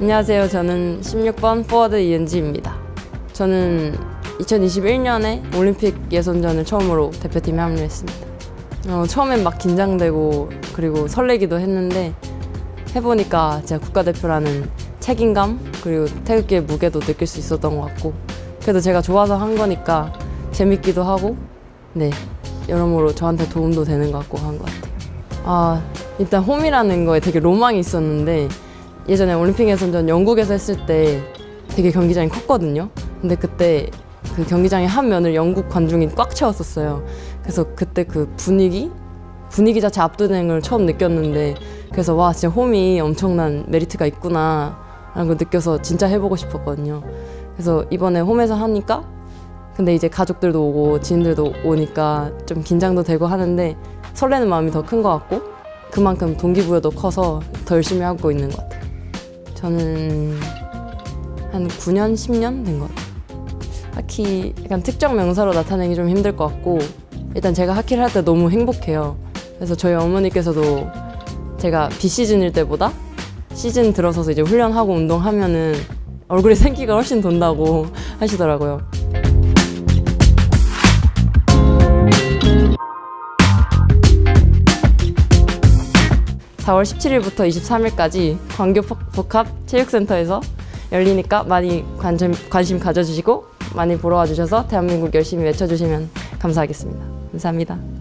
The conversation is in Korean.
안녕하세요. 저는 16번 포워드 이은지입니다. 저는 2021년에 올림픽 예선전을 처음으로 대표팀에 합류했습니다. 어, 처음엔 막 긴장되고 그리고 설레기도 했는데 해보니까 제가 국가대표라는 책임감 그리고 태극기의 무게도 느낄 수 있었던 것 같고 그래도 제가 좋아서 한 거니까 재밌기도 하고 네 여러모로 저한테 도움도 되는 것 같고 한 것 같아요. 아 일단 홈이라는 거에 되게 로망이 있었는데 예전에 올림픽 예선전 영국에서 했을 때 되게 경기장이 컸거든요. 근데 그때 그 경기장의 한 면을 영국 관중이 꽉 채웠었어요. 그래서 그때 그 분위기 분위기 자체 압도되는 걸 처음 느꼈는데 그래서 와 진짜 홈이 엄청난 메리트가 있구나 라는 걸 느껴서 진짜 해보고 싶었거든요. 그래서 이번에 홈에서 하니까 근데 이제 가족들도 오고 지인들도 오니까 좀 긴장도 되고 하는데 설레는 마음이 더 큰 것 같고 그만큼 동기부여도 커서 더 열심히 하고 있는 것 같아요. 저는 한 9년, 10년 된 것 같아요. 하키 약간 특정 명사로 나타내기 좀 힘들 것 같고 일단 제가 하키를 할 때 너무 행복해요. 그래서 저희 어머니께서도 제가 비시즌일 때보다 시즌 들어서서 이제 훈련하고 운동하면은 얼굴에 생기가 훨씬 돈다고 하시더라고요. 4월 17일부터 23일까지 광교 복합 체육센터에서 열리니까 많이 관심, 관심 가져주시고 많이 보러 와주셔서 대한민국 열심히 외쳐주시면 감사하겠습니다. 감사합니다.